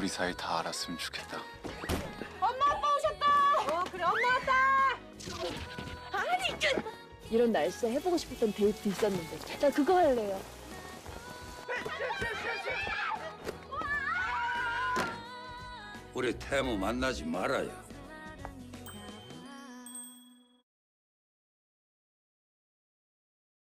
우리 사이 다 알았으면 좋겠다. 엄마 아빠 오셨다. 어 그래 엄마 왔다. 아니 그 이런 날씨에 해보고 싶었던 데이트 있었는데 나 그거 할래요. 우리 태무 만나지 말아요.